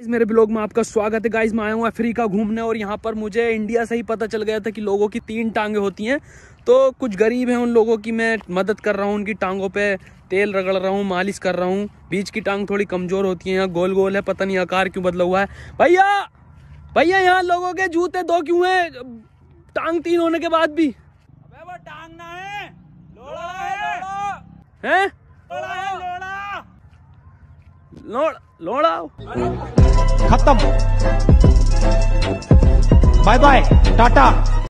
मेरे ब्लॉग में आपका स्वागत है। गाइस मैं आया हूँ अफ्रीका घूमने और यहाँ पर मुझे इंडिया से ही पता चल गया था कि लोगों की तीन टांगे होती हैं। तो कुछ गरीब हैं उन लोगों की मैं मदद कर रहा हूँ उनकी टांगों पे तेल रगड़ रहा हूँ मालिश कर रहा हूँ। बीच की टांग थोड़ी कमज़ोर होती है यहाँ गोल गोल है पता नहीं आकार क्यों बदला हुआ है। भैया भैया यहाँ लोगों के जूते दो क्यों हैं? टांग तीन होने के बाद भी। अबे वो टांग ना है। लोड़ा है। है। खत्म। Bye bye tata.